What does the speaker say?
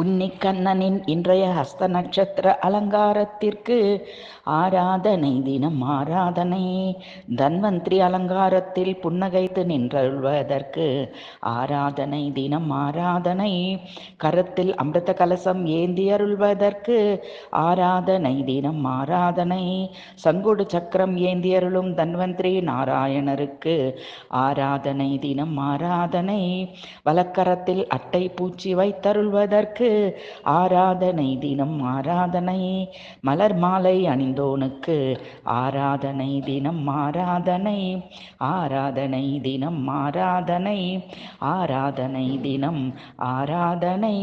உன்னிக்கண்ணனின் இன்றைய ஹஸ்த நட்சத்திர அலங்காரத்திற்கு ஆராதனை தினம் ஆராதனை. தன்வந்திரி அலங்காரத்தில் புன்னகைத்து நின்றல்வதற்கு ஆராதனை தினம் ஆராதனை. கரத்தில் அமிர்த கலசம் ஏந்தி அருள்வதற்கு ஆராதனை தினம் ஆராதனை. சங்குடு சக்கரம் ஏந்தி அருளும் தன்வந்திரி நாராயணருக்கு ஆராதனை தினம் ஆராதனை. வலக்கரத்தில் அட்டை பூச்சி வைத்தருள்வதற்கு ஆராதனை தினம் ஆராதனை. மலர் மாலை அணிந்தோனுக்கு ஆராதனை தினம் ஆராதனை. ஆராதனை தினம் ஆராதனை. ஆராதனை தினம் ஆராதனை.